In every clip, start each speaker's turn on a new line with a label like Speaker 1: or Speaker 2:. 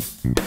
Speaker 1: Thank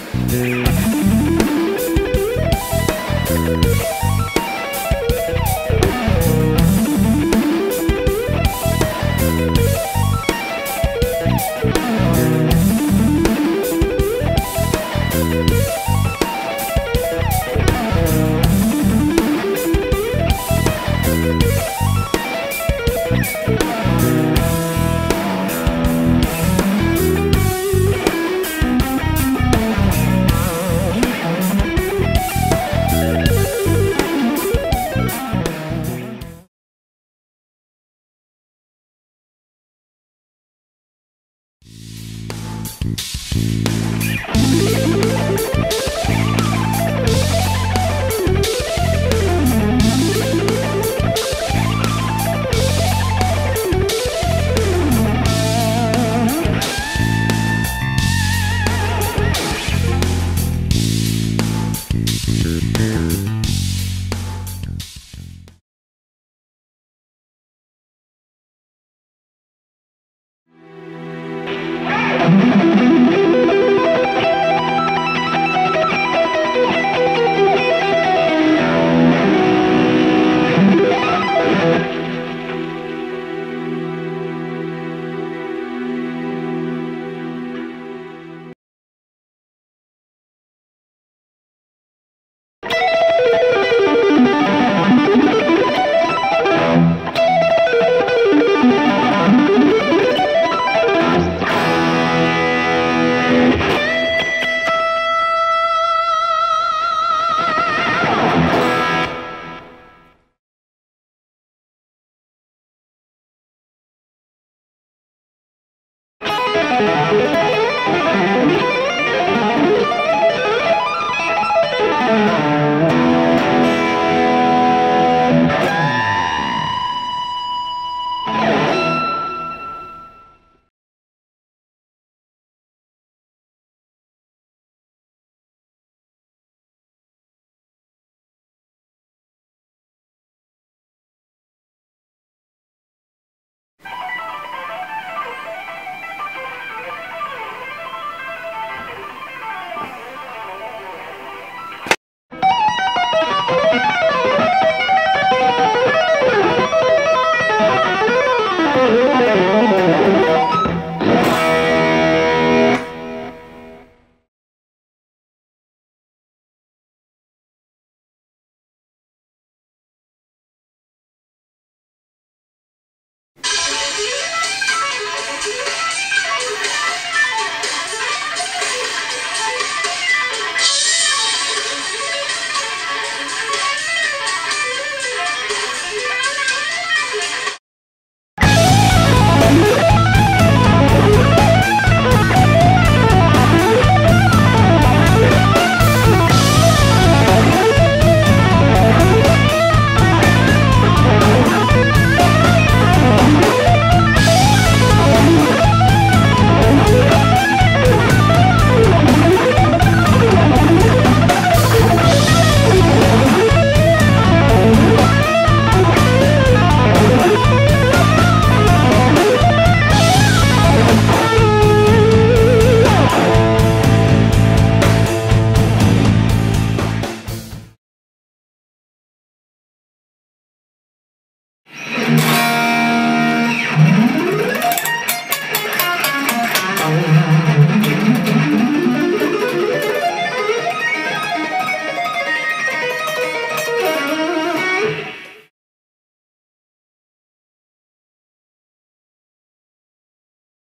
Speaker 1: Thank you.